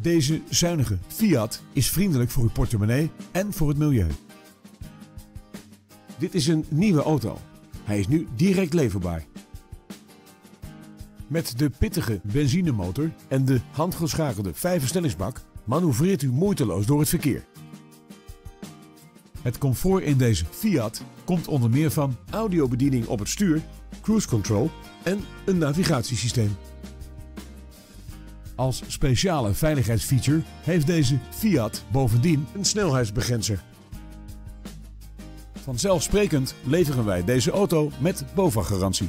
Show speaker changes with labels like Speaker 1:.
Speaker 1: Deze zuinige Fiat is vriendelijk voor uw portemonnee en voor het milieu. Dit is een nieuwe auto. Hij is nu direct leverbaar. Met de pittige benzinemotor en de handgeschakelde vijfversnellingsbak manoeuvreert u moeiteloos door het verkeer. Het comfort in deze Fiat komt onder meer van audiobediening op het stuur, cruise control en een navigatiesysteem. Als speciale veiligheidsfeature heeft deze Fiat bovendien een snelheidsbegrenzer. Vanzelfsprekend leveren wij deze auto met BOVAG-garantie.